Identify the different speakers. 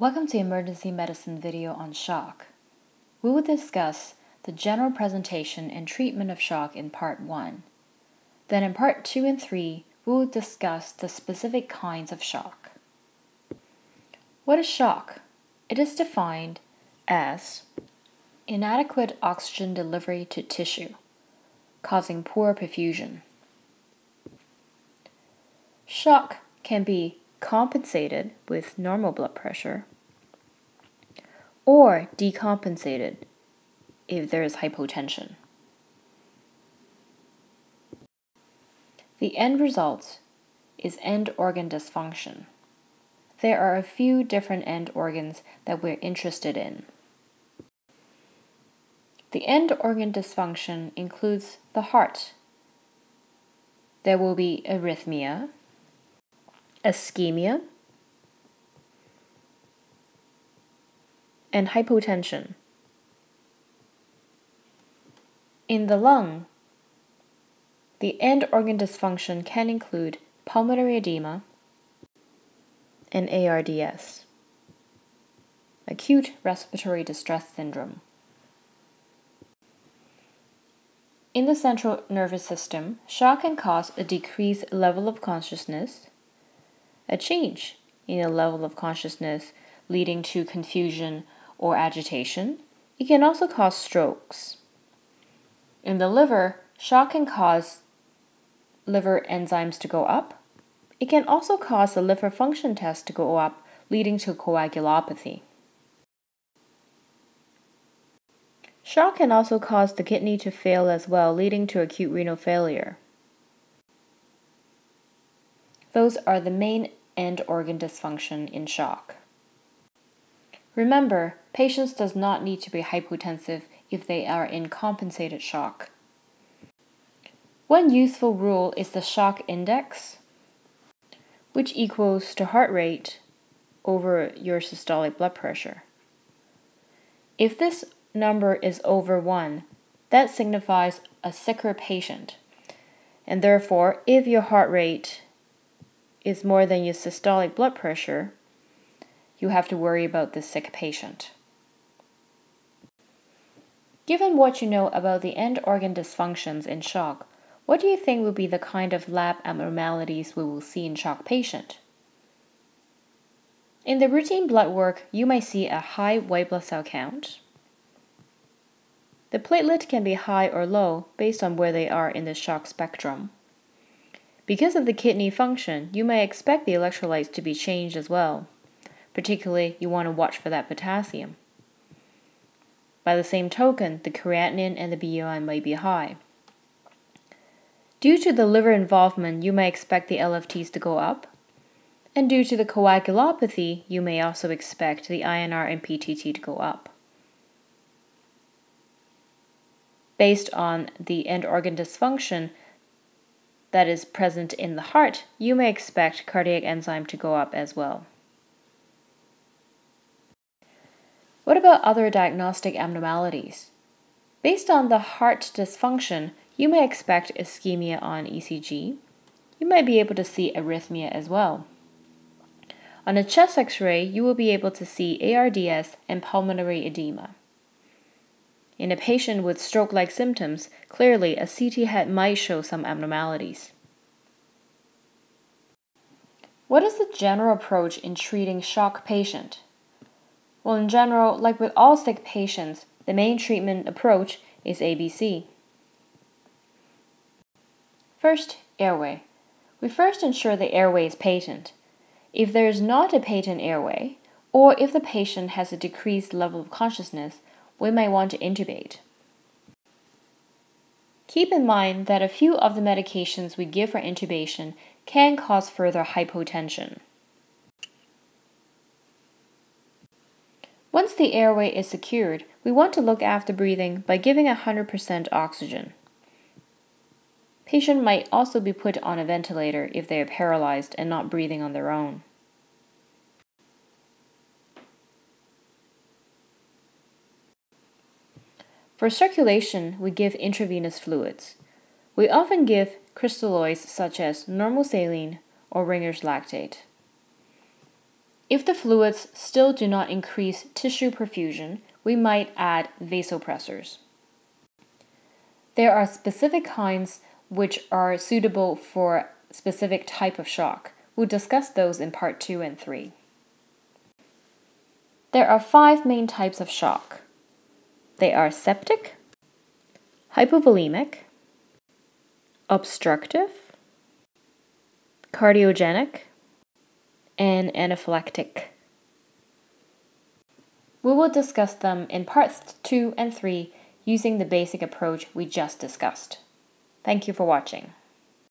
Speaker 1: Welcome to Emergency Medicine video on shock. We will discuss the general presentation and treatment of shock in part 1. Then in part 2 and 3, we will discuss the specific kinds of shock. What is shock? It is defined as inadequate oxygen delivery to tissue, causing poor perfusion. Shock can be compensated with normal blood pressure or decompensated if there is hypotension. The end result is end organ dysfunction. There are a few different end organs that we're interested in. The end organ dysfunction includes the heart. There will be arrhythmia, ischemia, and hypotension. In the lung, the end organ dysfunction can include pulmonary edema and ARDS, acute respiratory distress syndrome. In the central nervous system, shock can cause a decreased level of consciousness, a change in the level of consciousness leading to confusion or agitation. It can also cause strokes. In the liver, shock can cause liver enzymes to go up. It can also cause the liver function test to go up, leading to coagulopathy. Shock can also cause the kidney to fail as well, leading to acute renal failure. Those are the main end organ dysfunction in shock. Remember, patients does not need to be hypotensive if they are in compensated shock. One useful rule is the shock index, which equals to heart rate over your systolic blood pressure. If this number is over 1, that signifies a sicker patient. And therefore, if your heart rate is more than your systolic blood pressure, you have to worry about the sick patient. Given what you know about the end organ dysfunctions in shock, what do you think will be the kind of lab abnormalities we will see in shock patient? In the routine blood work, you may see a high white blood cell count. The platelet can be high or low based on where they are in the shock spectrum. Because of the kidney function, you may expect the electrolytes to be changed as well. Particularly, you want to watch for that potassium. By the same token, the creatinine and the BUN may be high. Due to the liver involvement, you may expect the LFTs to go up. And due to the coagulopathy, you may also expect the INR and PTT to go up. Based on the end organ dysfunction, that is present in the heart, you may expect cardiac enzyme to go up as well. What about other diagnostic abnormalities? Based on the heart dysfunction, you may expect ischemia on ECG. You might be able to see arrhythmia as well. On a chest x ray, you will be able to see ARDS and pulmonary edema. In a patient with stroke like symptoms, clearly a CT head might show some abnormalities. What is the general approach in treating shock patient? Well, in general, like with all sick patients, the main treatment approach is ABC. First, airway. We first ensure the airway is patent. If there is not a patent airway, or if the patient has a decreased level of consciousness, we may want to intubate. Keep in mind that a few of the medications we give for intubation can cause further hypotension. Once the airway is secured, we want to look after breathing by giving 100% oxygen. Patient might also be put on a ventilator if they are paralyzed and not breathing on their own. For circulation, we give intravenous fluids. We often give crystalloids such as normal saline or Ringer's lactate. If the fluids still do not increase tissue perfusion, we might add vasopressors. There are specific kinds which are suitable for specific type of shock. We'll discuss those in part 2 and 3. There are five main types of shock. They are septic, hypovolemic, obstructive, cardiogenic, and anaphylactic. We will discuss them in parts 2 and 3 using the basic approach we just discussed. Thank you for watching.